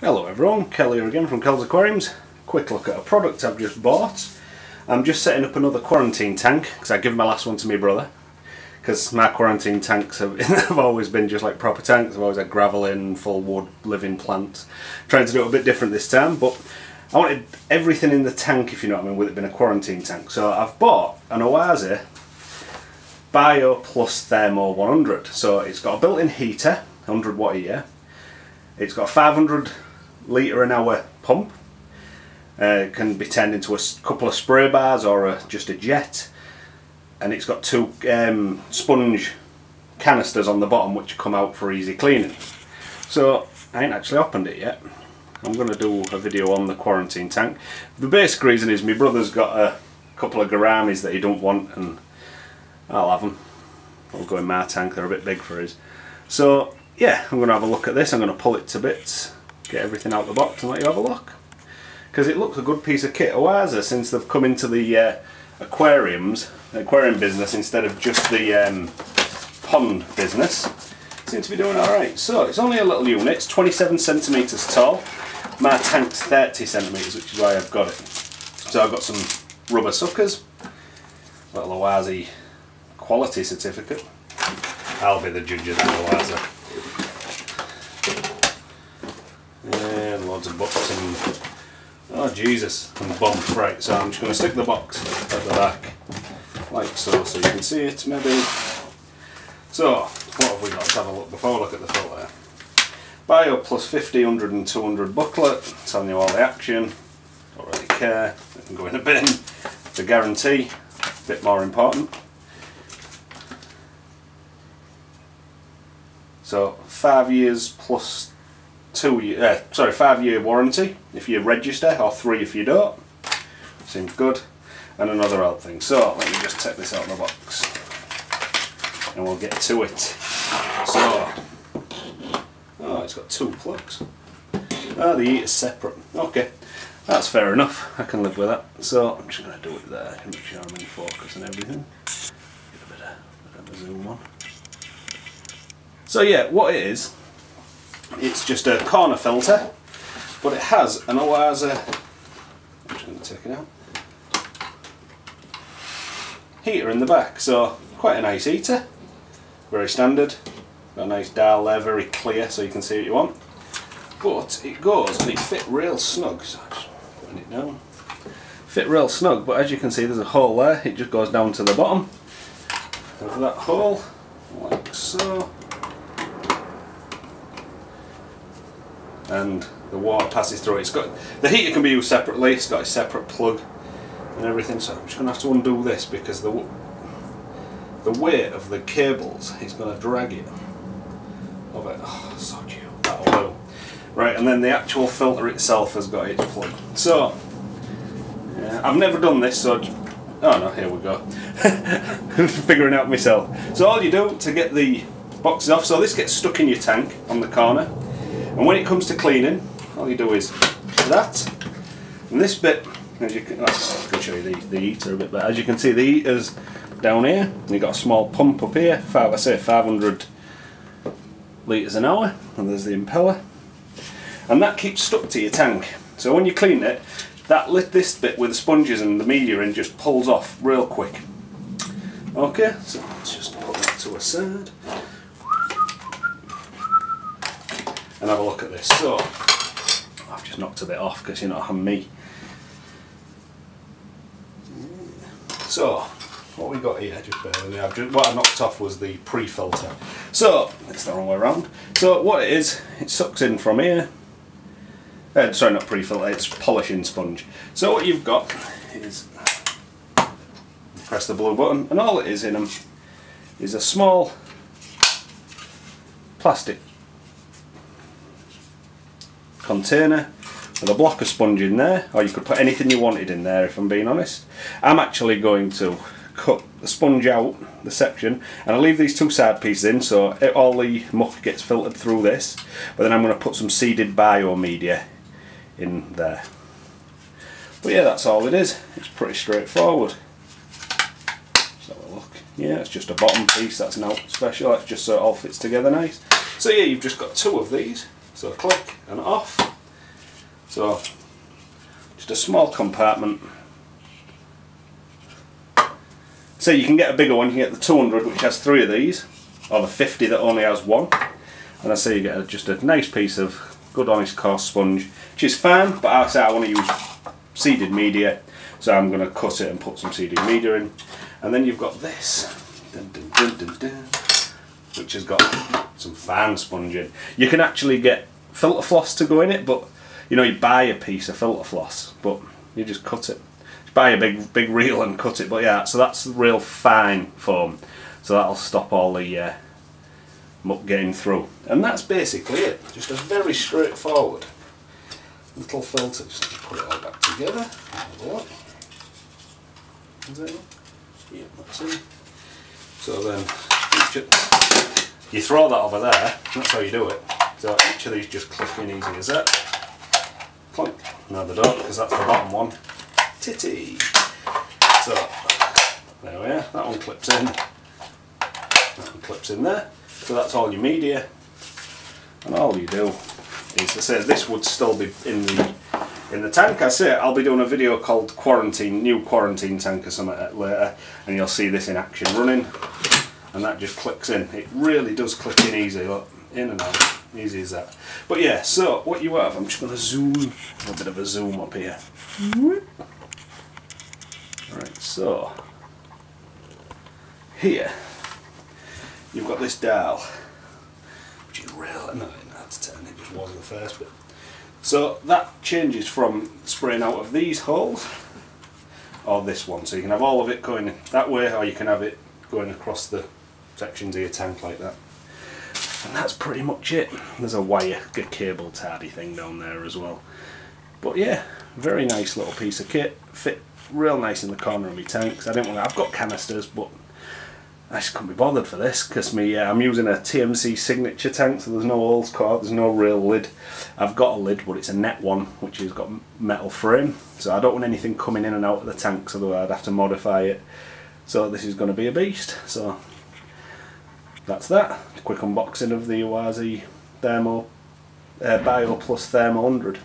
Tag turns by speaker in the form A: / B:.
A: Hello everyone, Kelly here again from Kel's Aquariums. Quick look at a product I've just bought. I'm just setting up another quarantine tank because I gave my last one to my brother. Because my quarantine tanks have, have, always been just like proper tanks. I've always had gravel in, full wood, living plants. Trying to do it a bit different this time, but I wanted everything in the tank, if you know what I mean, with it being a quarantine tank. So I've bought an Oase Bio Plus Thermo 100. So it's got a built-in heater, 100 watt a year. It's got 500 litre an hour pump. Uh, can be turned into a couple of spray bars or a, just a jet. And it's got two um, sponge canisters on the bottom which come out for easy cleaning. So I ain't actually opened it yet. I'm going to do a video on the quarantine tank. The basic reason is my brother's got a couple of gouramis that he don't want and I'll have them. I'll go in my tank, they're a bit big for his. So yeah, I'm going to have a look at this. I'm going to pull it to bits, get everything out of the box and let you have a look. Because it looks a good piece of kit. Oase, since they've come into the uh, aquariums, aquarium business instead of just the um, pond business, seem to be doing alright. So it's only a little unit, it's 27 centimetres tall. My tank's 30 centimetres, which is why I've got it. So I've got some rubber suckers, little Oase quality certificate. I'll be the judge of that. And loads of books and oh Jesus. And bump right so I'm just going to stick the box at the back like so so you can see it maybe. So what have we got? Let's have a look before look at the filter Bio plus 50, 100 and 200 booklet. Telling you all the action. Don't really care. It can go in a bin. The guarantee. A bit more important. So five years plus two year, uh, sorry, five year warranty if you register, or three if you don't. Seems good. And another old thing. So let me just take this out of the box, and we'll get to it. So, oh, it's got two plugs. Oh, the heater's separate. Okay, that's fair enough. I can live with that. So I'm just going to do it there make sure I'm in focus and everything. Get a bit of, a bit of a zoom on. So yeah, what it is it's just a corner filter, but it has an Oase, I'm going to take it out, heater in the back, so quite a nice heater, very standard, got a nice dial there, very clear so you can see what you want, but it goes and it fit real snug, so I'm just it down, fit real snug, but as you can see there's a hole there, it just goes down to the bottom. Of that hole, like so, and the water passes through it. It's got the heater can be used separately. It's got a separate plug and everything. So I'm just going to have to undo this because the the weight of the cables is going to drag it. Of it. Oh, so you. That'll do. Right, and then the actual filter itself has got its plug. So I've never done this, so oh no, here we go. Figuring out myself. So all you do to get the boxes off. So this gets stuck in your tank on the corner. And when it comes to cleaning, all you do is that, and this bit, as you can, I can show you the, the heater a bit better. As you can see, the heater's down here, you've got a small pump up here, five, I say 500 litres an hour, and there's the impeller. And that keeps stuck to your tank. So when you clean it, that lit this bit with the sponges and the media in just pulls off real quick. Okay, so let's just put that to a side. And have a look at this. So, I've just knocked a bit off because you're not having me. So, what we got here, just with I've just, what I knocked off was the pre-filter. So, it's the wrong way around. So what it is, it sucks in from here. Uh, sorry, not pre-filter, it's polishing sponge. So what you've got is, press the blue button, and all it is in them is a small plastic container with a block of sponge in there or you could put anything you wanted in there if I'm being honest. I'm actually going to cut the sponge out the section and I'll leave these two side pieces in so it, all the muck gets filtered through this but then I'm going to put some seeded bio media in there. But yeah that's all it is. It's pretty straightforward. Let's have a look. Yeah it's just a bottom piece that's not special that's just so it all fits together nice. So yeah you've just got two of these so click and off So just a small compartment. So you can get a bigger one, you can get the 200 which has three of these, or the 50 that only has one. And I say you get a, just a nice piece of good honest coarse sponge, which is fine, but I say I want to use seeded media, so I'm going to cut it and put some seeded media in. And then you've got this, dun, dun, dun, which has got some fan sponge in. You can actually get filter floss to go in it, but you know you buy a piece of filter floss, but you just cut it. Just buy a big big reel and cut it. But yeah, so that's real fine foam, so that'll stop all the uh, muck getting through. And that's basically it. Just a very straightforward little filter. Just put it all back together. Is it? Yeah, that's it. So then you throw that over there. That's how you do it. So each of these just click in easy as that. Clunk. No, they don't because that's the bottom one. Titty. So there we are. That one clips in. That one clips in there. So that's all your media. And all you do is to say this would still be in the in the tank. I say I'll be doing a video called quarantine, new quarantine tank or something later, and you'll see this in action running. And that just clicks in. It really does click in easy. Look, in and out. Easy as that. But yeah, so what you have, I'm just going to zoom, a bit of a zoom up here. Right, so here you've got this dial, which is real annoying. That's 10, it just was the first bit. So that changes from spraying out of these holes or this one. So you can have all of it going that way or you can have it going across the sections of your tank like that. And that's pretty much it. There's a wire, a cable tardy thing down there as well. But yeah, very nice little piece of kit. Fit real nice in the corner of my tanks. I didn't want. To, I've got canisters, but I just couldn't be bothered for this because me. Uh, I'm using a TMC signature tank, so there's no holes cut. There's no real lid. I've got a lid, but it's a net one, which has got metal frame. So I don't want anything coming in and out of the tanks, otherwise I'd have to modify it. So this is going to be a beast. So that's that. Quick unboxing of the Oase Thermo uh, Bio Plus Thermo 100.